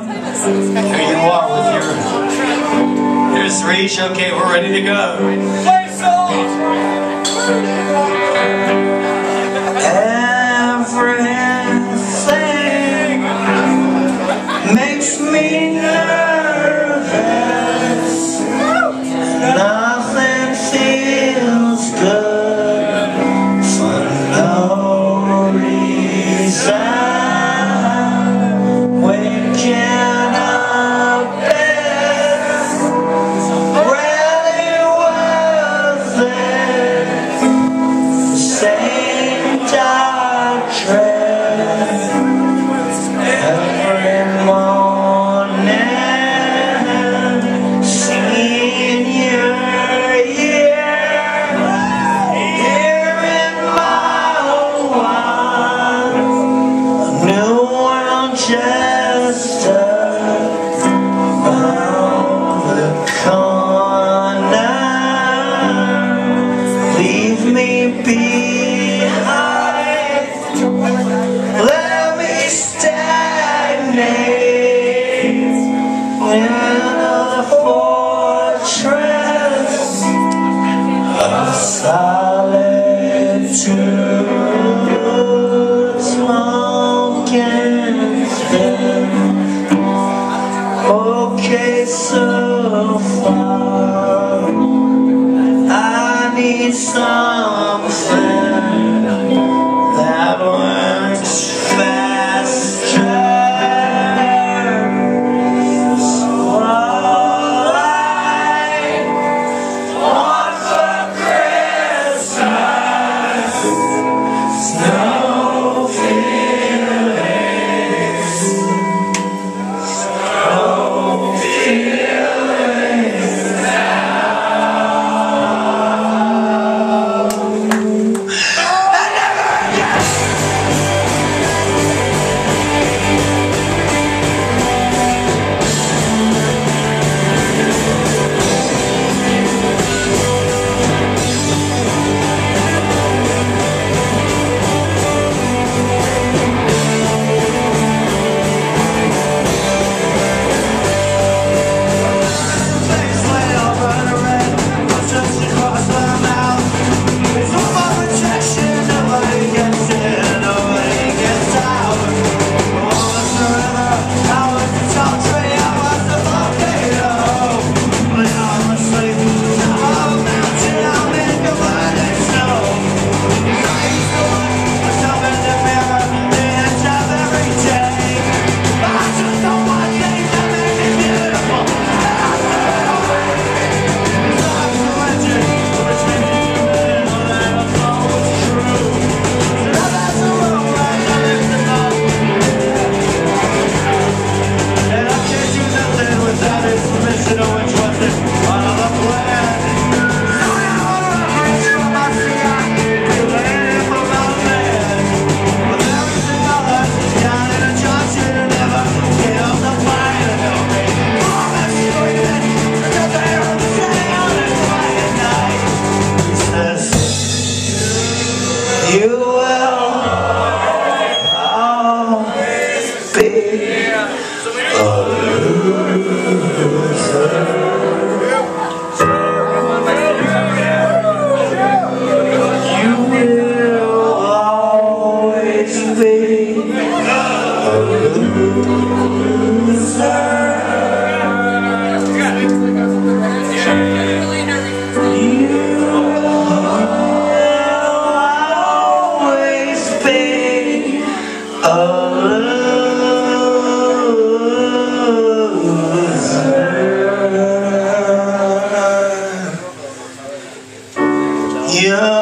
Sam. Who you are with your... Here's Reach. Okay, we're ready to go. Me behind. Let me stagnate in a fortress of solitude. Smoking. Okay, so far. Need something You will always be. Yeah.